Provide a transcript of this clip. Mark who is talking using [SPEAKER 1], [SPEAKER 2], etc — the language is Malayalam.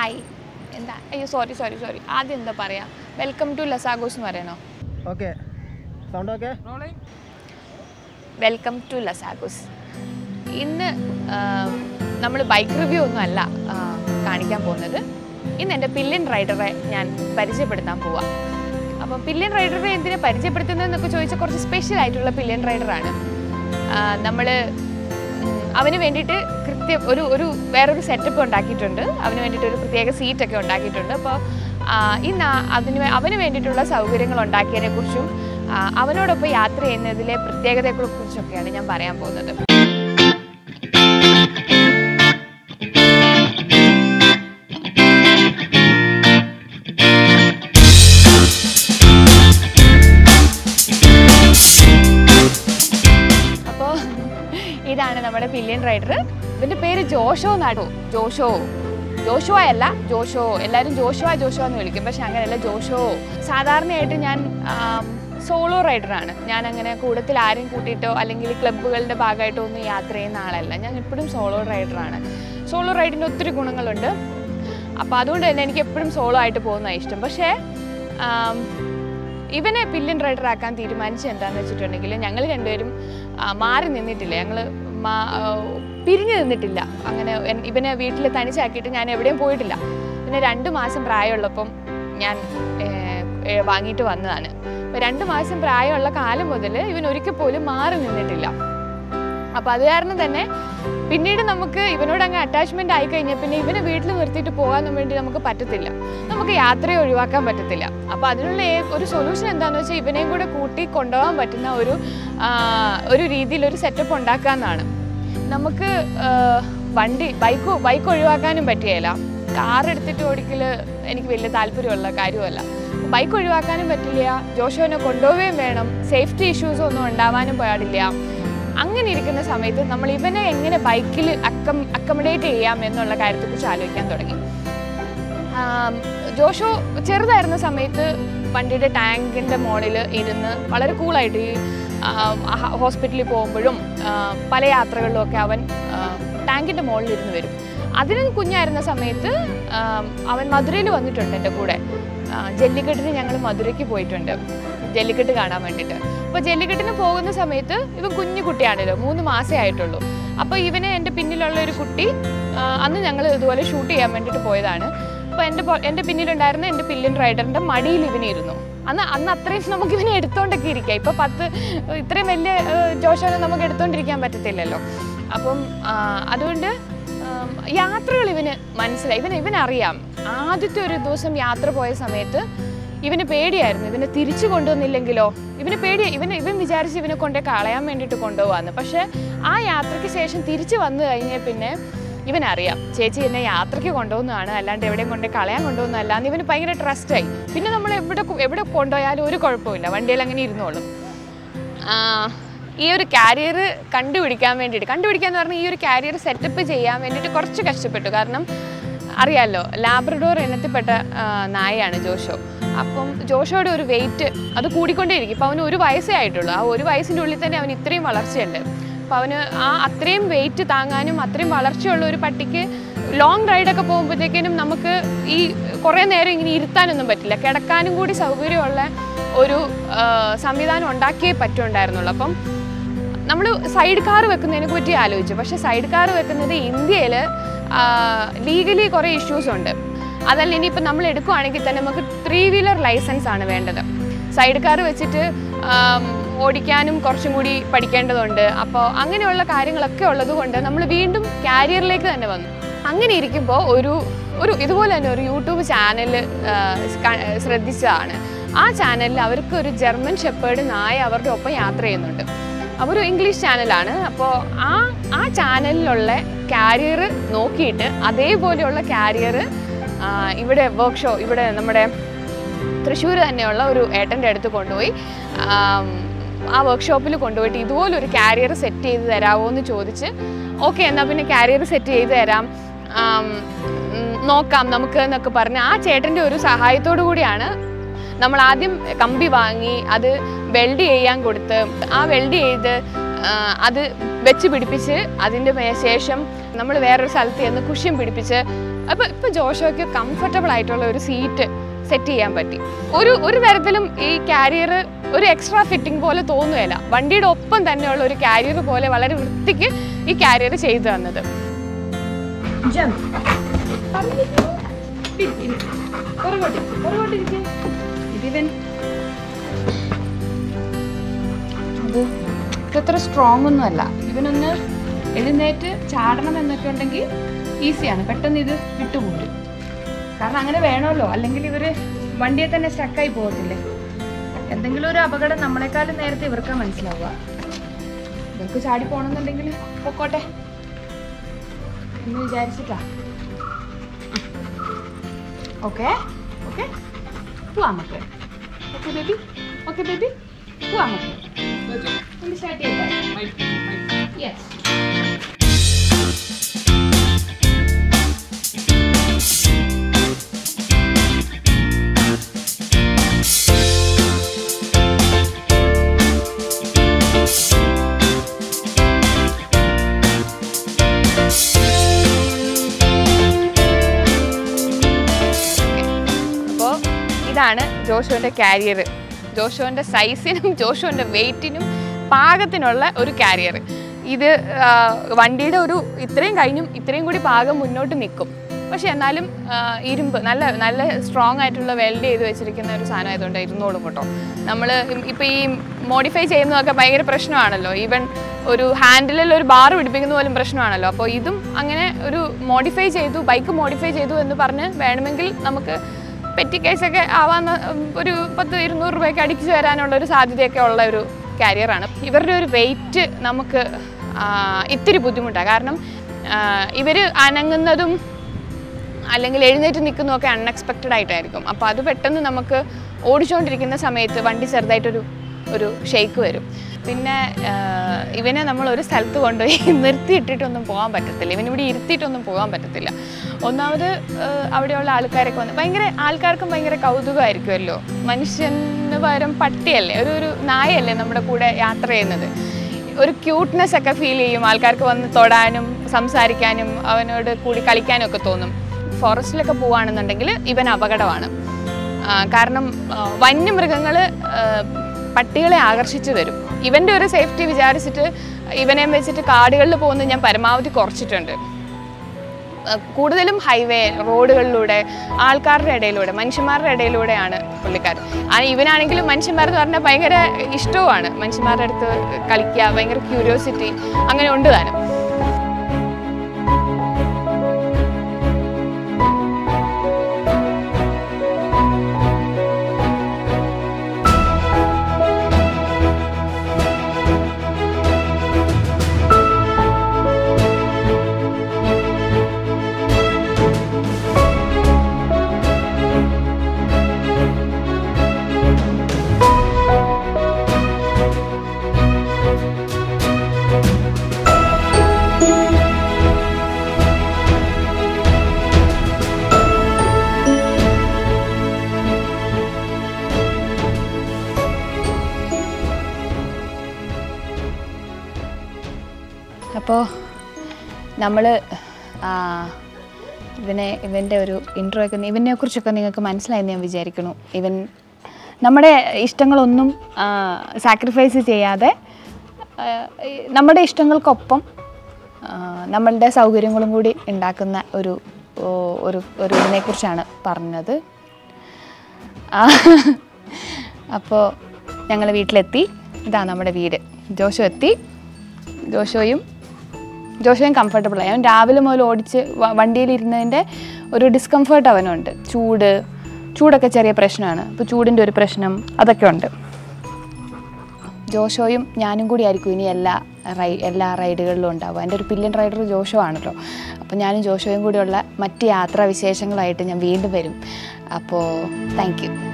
[SPEAKER 1] ഹായ് എന്താ? അയ്യോ സോറി സോറി സോറി ആദ്യം എന്താ പറയാ? വെൽക്കം ടു ലസാഗോസ് എന്ന് പറയണോ?
[SPEAKER 2] Okay sound okay
[SPEAKER 1] welcome to ലസാഗോസ് ഇന്ന് നമ്മൾ ബൈക്ക് റിവ്യൂ ഒന്നും അല്ല കാണിക്കാൻ പോകുന്നത്. ഇന്ന് എന്റെ പില്ലിൻ റൈഡറെ ഞാൻ പരിചയപ്പെടുത്താൻ പോവാം. അപ്പം പില്ലിയൻ റൈഡറെ എന്തിനെ പരിചയപ്പെടുത്തുന്നതെന്നൊക്കെ ചോദിച്ചാൽ കുറച്ച് സ്പെഷ്യൽ ആയിട്ടുള്ള പില്ലിയൻ റൈഡറാണ് നമ്മൾ അവന് വേണ്ടിയിട്ട് കൃത്യം ഒരു ഒരു വേറൊരു സെറ്റപ്പ് ഉണ്ടാക്കിയിട്ടുണ്ട്. അവന് വേണ്ടിയിട്ട് ഒരു പ്രത്യേക സീറ്റൊക്കെ ഉണ്ടാക്കിയിട്ടുണ്ട്. അപ്പോൾ ഇന്ന് അതിന് അവന് വേണ്ടിയിട്ടുള്ള സൗകര്യങ്ങൾ ഉണ്ടാക്കിയതിനെക്കുറിച്ചും അവനോടൊപ്പം യാത്ര ചെയ്യുന്നതിലെ പ്രത്യേകതയെക്കുറിച്ചൊക്കെയാണ് ഞാൻ പറയാൻ പോകുന്നത്. ഇതാണ് നമ്മുടെ പില്ലിയൻ റൈഡർ. ഇവന്റെ പേര് ജോഷോ എന്നാട്ടോ. ജോഷോ. ജോഷോ അല്ല ജോഷോ. എല്ലാവരും ജോഷോ ജോഷോ എന്ന് വിളിക്കും. പക്ഷെ അങ്ങനെയല്ല ജോഷോ. സാധാരണയായിട്ട് ഞാൻ സോളോ റൈഡറാണ്. ഞാൻ അങ്ങനെ കൂട്ടത്തിൽ ആരെയും കൂട്ടിയിട്ടോ അല്ലെങ്കിൽ ക്ലബ്ബുകളുടെ ഭാഗമായിട്ടോ ഒന്നും യാത്ര ചെയ്യുന്ന ആളല്ല. ഞാൻ എപ്പോഴും സോളോ റൈഡറാണ്. സോളോ റൈഡിന്റെ ഒത്തിരി ഗുണങ്ങളുണ്ട്. അപ്പോൾ അതുകൊണ്ട് തന്നെ എനിക്ക് എപ്പോഴും സോളോ ആയിട്ട് പോകുന്നതാണ് ഇഷ്ടം. പക്ഷേ ഇവനെ പില്ലിയൻ റൈഡറാക്കാൻ തീരുമാനിച്ചത് എന്താണെന്ന് വെച്ചിട്ടുണ്ടെങ്കിൽ ഞങ്ങൾ രണ്ടുപേരും മാറി നിന്നിട്ടില്ല. ഞങ്ങൾ പിരിഞ്ഞു നിന്നിട്ടില്ല. അങ്ങനെ ഇവനെ വീട്ടിൽ തനിച്ചാക്കിയിട്ട് ഞാൻ എവിടെയും പോയിട്ടില്ല. പിന്നെ രണ്ട് മാസം പ്രായമുള്ളപ്പം ഞാൻ വാങ്ങിയിട്ട് വന്നതാണ്. അപ്പോൾ രണ്ട് മാസം പ്രായമുള്ള കാലം മുതൽ ഇവൻ ഒരിക്കൽ പോലും മാറി നിന്നിട്ടില്ല. അപ്പോൾ അത് കാരണം തന്നെ പിന്നീട് നമുക്ക് ഇവനോട് അങ്ങ് അറ്റാച്ച്മെന്റ് ആയി കഴിഞ്ഞാൽ പിന്നെ ഇവനെ വീട്ടിൽ നിർത്തിയിട്ട് പോകാൻ വേണ്ടി നമുക്ക് പറ്റത്തില്ല. നമുക്ക് യാത്രയെ ഒഴിവാക്കാൻ പറ്റത്തില്ല. അപ്പോൾ അതിനുള്ള ഒരു സൊല്യൂഷൻ എന്താണെന്ന് വെച്ചാൽ ഇവനെയും കൂടെ കൂട്ടി കൊണ്ടുപോകാൻ പറ്റുന്ന ഒരു ഒരു രീതിയിൽ ഒരു സെറ്റപ്പ് ഉണ്ടാക്കുക എന്നാണ് നമുക്ക് വണ്ടി ബൈക്ക് ബൈക്ക് ഒഴിവാക്കാനും പറ്റിയല്ല കാർ എടുത്തിട്ട് ഓടിക്കൽ എനിക്ക് വലിയ താല്പര്യമുള്ള കാര്യമല്ല. ബൈക്ക് ഒഴിവാക്കാനും പറ്റില്ല. ജോഷോനെ കൊണ്ടുപോവുകയും വേണം. സേഫ്റ്റി ഇഷ്യൂസ് ഒന്നും ഉണ്ടാവാനും പാടില്ല. അങ്ങനെ ഇരിക്കുന്ന സമയത്ത് നമ്മൾ ഇവനെ എങ്ങനെ ബൈക്കിൽ അക്കം അക്കമഡേറ്റ് ചെയ്യാം എന്നുള്ള കാര്യത്തെക്കുറിച്ച് ആലോചിക്കാൻ തുടങ്ങി. ജോഷോ ചെറുതായിരുന്ന സമയത്ത് വണ്ടിയുടെ ടാങ്കിന്റെ മോളിൽ ഇരുന്ന് വളരെ കൂളായിട്ട് ഈ ഹോസ്പിറ്റലിൽ പോകുമ്പോഴും പല യാത്രകളിലും ഒക്കെ അവൻ ടാങ്കിന്റെ മുകളിൽ ഇരുന്ന് വരും. അതിന് കുഞ്ഞായിരുന്ന സമയത്ത് അവൻ മധുരയിൽ വന്നിട്ടുണ്ട് എന്റെ കൂടെ. ജല്ലിക്കെട്ടിന് ഞങ്ങൾ മധുരയ്ക്ക് പോയിട്ടുണ്ട്. ജല്ലിക്കെട്ട് കാണാൻ വേണ്ടിയിട്ട്. അപ്പോൾ ജെല്ലിക്കെട്ടിന് പോകുന്ന സമയത്ത് ഇവൻ കുഞ്ഞു കുട്ടിയാണല്ലോ മൂന്ന് മാസേ ആയിട്ടുള്ളൂ. അപ്പോൾ ഇവന് എന്റെ പിന്നിലുള്ള ഒരു കുട്ടി അന്ന് ഞങ്ങൾ ഇതുപോലെ ഷൂട്ട് ചെയ്യാൻ വേണ്ടിയിട്ട് പോയതാണ്. അപ്പോൾ എന്റെ എന്റെ പിന്നിലുണ്ടായിരുന്ന എന്റെ പില്ലിൻ റൈഡറിന്റെ മടിയിൽ ഇവനിരുന്നു അന്ന് അന്ന് അത്രയും നമുക്ക് ഇവനെ എടുത്തോണ്ടൊക്കെ ഇരിക്കാം. ഇപ്പൊ പത്ത് ഇത്രയും വലിയ ജോഷനെ നമുക്ക് എടുത്തോണ്ടിരിക്കാൻ പറ്റത്തില്ലല്ലോ. അപ്പം അതുകൊണ്ട് യാത്രകൾ ഇവന് മനസ്സിലായി. ഇവൻ ഇവനറിയാം. ആദ്യത്തെ ഒരു ദിവസം യാത്ര പോയ സമയത്ത് ഇവന് പേടിയായിരുന്നു. ഇവനെ തിരിച്ചു കൊണ്ടുവന്നില്ലെങ്കിലോ? ഇവന് പേടി ഇവന് ഇവൻ വിചാരിച്ച് ഇവനെ കൊണ്ടേ കളയാൻ വേണ്ടിയിട്ട് കൊണ്ടുപോകാന്ന് പക്ഷേ ആ യാത്രയ്ക്ക് ശേഷം തിരിച്ചു വന്നു കഴിഞ്ഞാൽ പിന്നെ ഇവനറിയാം ചേച്ചി എന്നെ യാത്രയ്ക്ക് കൊണ്ടുപോകുന്നതാണ്. അല്ലാണ്ട് എവിടെയും കൊണ്ട് കളയാൻ കൊണ്ടുപോകുന്നതല്ല എന്ന് ഇവന് ഭയങ്കര ട്രസ്റ്റായി. പിന്നെ നമ്മൾ എവിടെ എവിടെ കൊണ്ടുപോയാലും ഒരു കുഴപ്പമില്ല വണ്ടിയിൽ അങ്ങനെ ഇരുന്നോളും. ഈ ഒരു കാരിയർ കണ്ടുപിടിക്കാൻ വേണ്ടിയിട്ട് കണ്ടുപിടിക്കാന്ന് പറഞ്ഞാൽ ഈ ഒരു കാരിയർ സെറ്റപ്പ് ചെയ്യാൻ വേണ്ടിയിട്ട് കുറച്ച് കഷ്ടപ്പെട്ടു. കാരണം അറിയാമല്ലോ ലാബ്രഡോർ ഇനത്തിൽപ്പെട്ട നായയാണ് ജോഷോ. അപ്പം ജോഷോയുടെ ഒരു വെയിറ്റ് അത് കൂടിക്കൊണ്ടേയിരിക്കും. ഇപ്പം അവന് ഒരു വയസ്സേ ആയിട്ടുള്ളൂ. ആ ഒരു വയസ്സിന്റെ ഉള്ളിൽ തന്നെ അവൻ ഇത്രയും വളർച്ചയുണ്ട്. അപ്പം അവന് ആ അത്രയും വെയിറ്റ് താങ്ങാനും അത്രയും വളർച്ചയുള്ള ഒരു പട്ടിക്ക് ലോങ് റൈഡൊക്കെ പോകുമ്പോഴത്തേക്കിനും നമുക്ക് ഈ കുറേ നേരം ഇങ്ങനെ ഇരുത്താനൊന്നും പറ്റില്ല. കിടക്കാനും കൂടി സൗകര്യമുള്ള ഒരു സംവിധാനം ഉണ്ടാക്കിയേ പറ്റുണ്ടായിരുന്നുള്ളൂ. അപ്പം നമ്മൾ സൈഡ് കാർ വെക്കുന്നതിനെ പറ്റി ആലോചിച്ചു. പക്ഷേ സൈഡ് കാർ വെക്കുന്നത് ഇന്ത്യയിൽ ലീഗലി കുറേ ഇഷ്യൂസ് ഉണ്ട്. അതല്ല ഇനിയിപ്പോൾ നമ്മൾ എടുക്കുവാണെങ്കിൽ തന്നെ നമുക്ക് ത്രീ വീലർ ലൈസൻസ് ആണ് വേണ്ടത്. സൈഡ് കാർ വെച്ചിട്ട് ഓടിക്കാനും കുറച്ചും കൂടി പഠിക്കേണ്ടതുണ്ട്. അപ്പോൾ അങ്ങനെയുള്ള കാര്യങ്ങളൊക്കെ ഉള്ളത് കൊണ്ട് നമ്മൾ വീണ്ടും കാരിയറിലേക്ക് തന്നെ വന്നു. അങ്ങനെ ഇരിക്കുമ്പോൾ ഒരു ഒരു ഇതുപോലെ തന്നെ ഒരു യൂട്യൂബ് ചാനൽ ശ്രദ്ധിച്ചതാണ്. ആ ചാനലിൽ അവർക്ക് ഒരു ജർമ്മൻ ഷെപ്പേർഡ് നായ അവരുടെ ഒപ്പം യാത്ര ചെയ്യുന്നുണ്ട്. അപ്പോൾ ഒരു ഇംഗ്ലീഷ് ചാനലാണ് അപ്പോൾ ആ ആ ചാനലിലുള്ള കാരിയർ നോക്കിയിട്ട് അതേപോലെയുള്ള കാരിയർ ഇവിടെ വർക്ക്ഷോ ഇവിടെ നമ്മുടെ തൃശ്ശൂർ തന്നെയുള്ള ഒരു ഏട്ടന്റെ അടുത്ത് കൊണ്ടുപോയി. ആം, ആ വർക്ക്ഷോപ്പിൽ കൊണ്ടുപോയിട്ട് ഇതുപോലൊരു കാരിയർ സെറ്റ് ചെയ്ത് തരാമോ എന്ന് ചോദിച്ച് ഓക്കെ എന്നാൽ പിന്നെ കാരിയർ സെറ്റ് ചെയ്ത് തരാം. നോക്കാം നമുക്ക് എന്നൊക്കെ പറഞ്ഞ് ആ ചേട്ടന്റെ ഒരു സഹായത്തോടു കൂടിയാണ് നമ്മൾ ആദ്യം കമ്പി വാങ്ങി അത് വെൽഡ് ചെയ്യാൻ കൊടുത്ത് ആ വെൽഡ് ചെയ്ത് അത് വെച്ച് പിടിപ്പിച്ച് അതിന്റെ ശേഷം നമ്മൾ വേറൊരു സ്ഥലത്ത് ചെന്ന് കുഷ്യം പിടിപ്പിച്ച് അപ്പോൾ ഇപ്പോൾ ജോഷോയ്ക്ക് കംഫർട്ടബിൾ ആയിട്ടുള്ള ഒരു സീറ്റ് സെറ്റ് ചെയ്യാൻ പറ്റി. ഒരു ഒരു തരത്തിലും ഈ കാരിയർ ഒരു എക്സ്ട്രാ ഫിറ്റിംഗ് പോലെ തോന്നുകയില്ല. വണ്ടിയുടെ ഒപ്പം തന്നെയുള്ള ഒരു കാരിയർ പോലെ വളരെ വൃത്തിക്ക് ഈ കാരിയർ ചെയ്തു തന്നത്. ഇത്ര സ്ട്രോങ് ഒന്നും അല്ല ഇവനൊന്ന് എഴുന്നേറ്റ് ചാടണം എന്നൊക്കെ ഉണ്ടെങ്കിൽ ഈസിയാണ്. പെട്ടെന്ന് ഇത് വിട്ടുപോകും കാരണം അങ്ങനെ വേണമല്ലോ? അല്ലെങ്കിൽ ഇവർ വണ്ടിയെ തന്നെ സ്റ്റക്കായി പോകത്തില്ലേ? എന്തെങ്കിലും ഒരു അപകടം നമ്മളെക്കാളും നേരത്തെ ഇവർക്ക് മനസ്സിലാവുക. ഇവർക്ക് ചാടി പോകണമെന്നുണ്ടെങ്കിൽ പൊക്കോട്ടെ. എന്ന് വിചാരിച്ചിട്ടാ. ഓക്കെ? ഓക്കെ? പോവാം നമുക്ക് ഓക്കെ ബേബി. Okay baby. പോവാം നമുക്ക് ഇതാണ് ജോഷുവിന്റെ കാരിയർ ജോഷുവിന്റെ സൈസിനും ജോഷുവിന്റെ വെയ്റ്റിനും പാകത്തിനുള്ള ഒരു കാരിയർ ഇത് വണ്ടിയുടെ ഒരു ഇത്രയും കഴിഞ്ഞും ഇത്രയും കൂടി പാകം മുന്നോട്ട് നിൽക്കും. പക്ഷെ എന്നാലും ഇരുമ്പ് നല്ല നല്ല സ്ട്രോങ് ആയിട്ടുള്ള വെൽഡ് ചെയ്ത് വെച്ചിരിക്കുന്ന ഒരു സാധനം ആയതുകൊണ്ട് ഇരുന്നോളും കേട്ടോ. നമ്മൾ ഇപ്പോൾ ഈ മോഡിഫൈ ചെയ്യുന്നതൊക്കെ ഭയങ്കര പ്രശ്നമാണല്ലോ. ഈവൻ ഒരു ഹാൻഡിലിൽ ഒരു ബാർ പിടിപ്പിക്കുന്ന പോലും പ്രശ്നമാണല്ലോ. അപ്പോൾ ഇതും അങ്ങനെ ഒരു മോഡിഫൈ ചെയ്തു ബൈക്ക് മോഡിഫൈ ചെയ്തു എന്ന് പറഞ്ഞ് വേണമെങ്കിൽ നമുക്ക് പെറ്റി കേസൊക്കെ ആവാന്ന് ഒരു പത്ത് ഇരുന്നൂറ് രൂപയ്ക്ക് അടിച്ചു വരാനുള്ള ഒരു സാധ്യതയൊക്കെ ഉള്ള ഒരു കാരിയറാണ് ഇവരുടെ ഒരു വെയിറ്റ് നമുക്ക് ഇത്തിരി ബുദ്ധിമുട്ടാണ് കാരണം ഇവർ അനങ്ങുന്നതും അല്ലെങ്കിൽ എഴുന്നേറ്റ് നിൽക്കുന്നതൊക്കെ അൺഎക്സ്പെക്റ്റഡ് ആയിട്ടായിരിക്കും. അപ്പോൾ അത് പെട്ടെന്ന് നമുക്ക് ഓടിച്ചുകൊണ്ടിരിക്കുന്ന സമയത്ത് വണ്ടി ചെറുതായിട്ടൊരു ഒരു ഷെയ്ക്ക് വരും. പിന്നെ ഇവനെ നമ്മൾ ഒരു സ്ഥലത്ത് കൊണ്ടുപോയി നിർത്തിയിട്ടിട്ടൊന്നും പോകാൻ പറ്റത്തില്ല. ഇവനിവിടെ ഇരുത്തിയിട്ടൊന്നും പോകാൻ പറ്റത്തില്ല. ഒന്നാമത് അവിടെയുള്ള ആൾക്കാരൊക്കെ വന്ന് ഭയങ്കര ആൾക്കാർക്കും ഭയങ്കര കൗതുകമായിരിക്കുമല്ലോ. മനുഷ്യന് പകരം പട്ടിയല്ലേ? ഒരു ഒരു നായയല്ലേ നമ്മുടെ കൂടെ യാത്ര ചെയ്യുന്നത്? ഒരു ക്യൂട്ട്നെസ് ഒക്കെ ഫീൽ ചെയ്യും. ആൾക്കാർക്ക് വന്ന് തൊടാനും സംസാരിക്കാനും അവനോട് കൂടി കളിക്കാനും ഒക്കെ തോന്നും. ഫോറസ്റ്റിലൊക്കെ പോവുകയാണെന്നുണ്ടെങ്കിൽ ഇവൻ അപകടമാണ്. കാരണം വന്യമൃഗങ്ങൾ പട്ടികളെ ആകർഷിച്ചു വരും ഇവന്റെ ഒരു സേഫ്റ്റി വിചാരിച്ചിട്ട് ഇവനെ വെച്ചിട്ട് കാടുകളിൽ പോകുന്നത് ഞാൻ പരമാവധി കുറച്ചിട്ടുണ്ട്. കൂടുതലും ഹൈവേ റോഡുകളിലൂടെ ആൾക്കാരുടെ ഇടയിലൂടെ മനുഷ്യന്മാരുടെ ഇടയിലൂടെയാണ് പുള്ളിക്കാരൻ. ആ ഇവനാണെങ്കിലും മനുഷ്യന്മാരെന്ന് പറഞ്ഞാൽ ഭയങ്കര ഇഷ്ടവുമാണ്. മനുഷ്യന്മാരുടെ അടുത്ത് കളിക്കുക ഭയങ്കര ക്യൂരിയോസിറ്റി അങ്ങനെ ഉണ്ട് താനും. നമ്മൾ ഇവനെ ഇവന്റെ ഒരു ഇൻട്രോ ഒക്കെ ഇവനെ കുറിച്ചൊക്കെ നിങ്ങൾക്ക് മനസ്സിലായെന്ന് ഞാൻ വിചാരിക്കുന്നു. ഇവൻ നമ്മുടെ ഇഷ്ടങ്ങളൊന്നും സാക്രിഫൈസ് ചെയ്യാതെ നമ്മുടെ ഇഷ്ടങ്ങൾക്കൊപ്പം നമ്മളുടെ സൗകര്യങ്ങളും കൂടി ഉണ്ടാക്കുന്ന ഒരു ഒരു ഒരു ഇതിനെക്കുറിച്ചാണ് പറഞ്ഞത്. അപ്പോൾ ഞങ്ങൾ വീട്ടിലെത്തി. ഇതാ നമ്മുടെ വീട്. ജോഷോ എത്തി. ജോഷോയും ജോഷോയും കംഫർട്ടബിളായി അവൻ രാവിലെ മുതൽ ഓടിച്ച് വണ്ടിയിലിരുന്നതിന്റെ ഒരു ഡിസ്കംഫേർട്ട് അവനുണ്ട്. ചൂട് ചൂടൊക്കെ ചെറിയ പ്രശ്നമാണ്. അപ്പോൾ ചൂടിന്റെ ഒരു പ്രശ്നം അതൊക്കെ ഉണ്ട്. ജോഷോയും ഞാനും കൂടി ആയിരിക്കും ഇനി എല്ലാ റൈ എല്ലാ റൈഡുകളിലും ഉണ്ടാവുക. എന്റെ ഒരു പില്യൻ റൈഡർ ജോഷോ ആണല്ലോ. അപ്പോൾ ഞാനും ജോഷോയും കൂടിയുള്ള മറ്റ് യാത്രാ വിശേഷങ്ങളായിട്ട് ഞാൻ വീണ്ടും വരും. അപ്പോൾ താങ്ക്